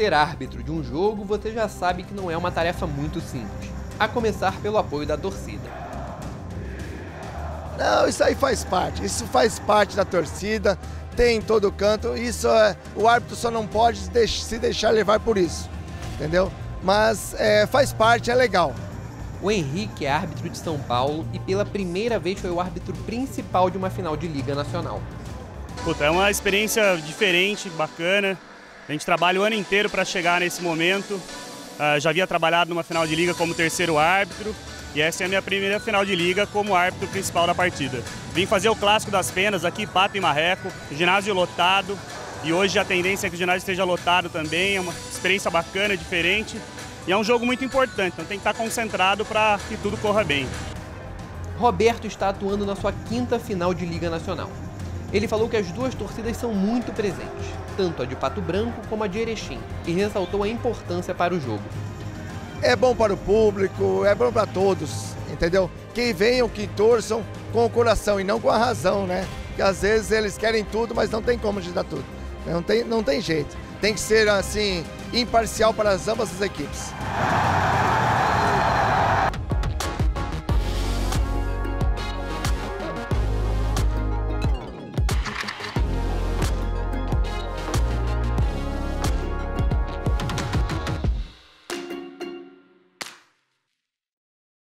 ser árbitro de um jogo, você já sabe que não é uma tarefa muito simples. A começar pelo apoio da torcida. Não, isso aí faz parte. Isso faz parte da torcida, tem em todo canto. Isso é, o árbitro só não pode se deixar levar por isso, entendeu? Mas é, faz parte, é legal. O Henrique é árbitro de São Paulo e pela primeira vez foi o árbitro principal de uma final de Liga Nacional. Puta, é uma experiência diferente, bacana. A gente trabalha o ano inteiro para chegar nesse momento. Uh, já havia trabalhado numa final de liga como terceiro árbitro e essa é a minha primeira final de liga como árbitro principal da partida. Vim fazer o clássico das penas aqui, Pato e Marreco, ginásio lotado e hoje a tendência é que o ginásio esteja lotado também. É uma experiência bacana, diferente e é um jogo muito importante, então tem que estar concentrado para que tudo corra bem. Roberto está atuando na sua quinta final de Liga Nacional. Ele falou que as duas torcidas são muito presentes, tanto a de Pato Branco como a de Erechim, e ressaltou a importância para o jogo. É bom para o público, é bom para todos, entendeu? Que venham, que torçam com o coração e não com a razão, né? Que às vezes eles querem tudo, mas não tem como de dar tudo. Não tem, não tem jeito. Tem que ser assim imparcial para as ambas as equipes.